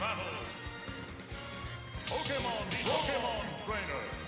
battle. Pokemon, Pokemon Trainer.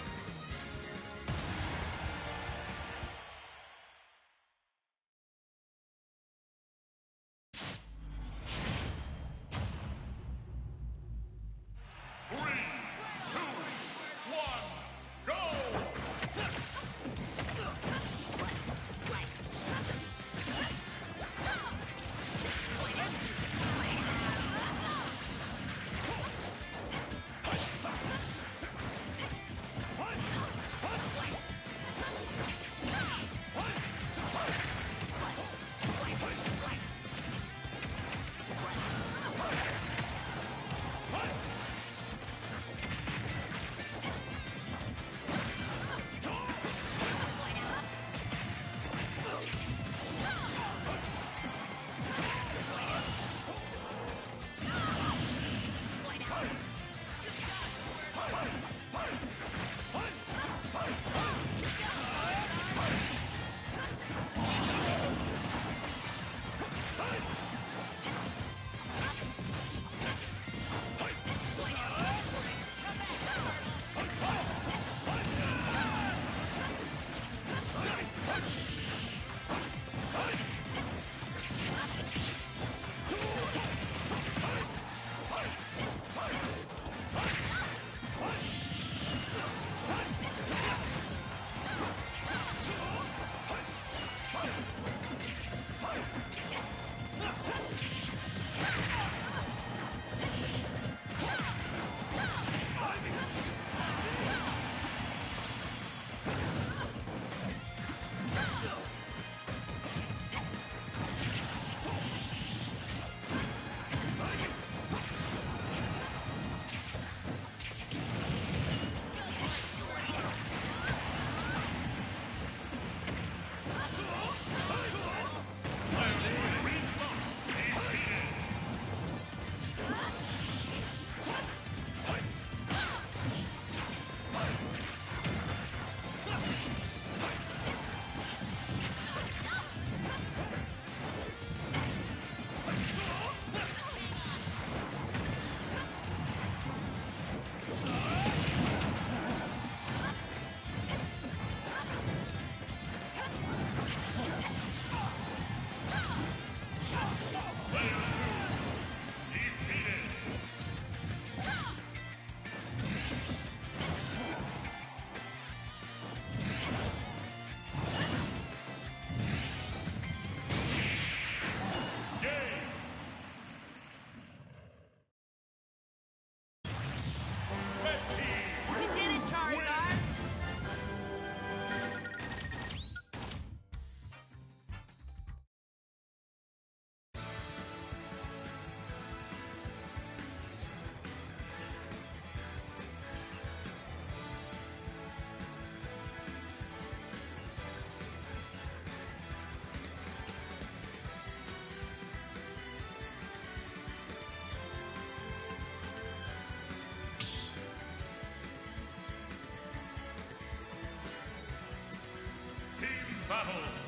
Battle.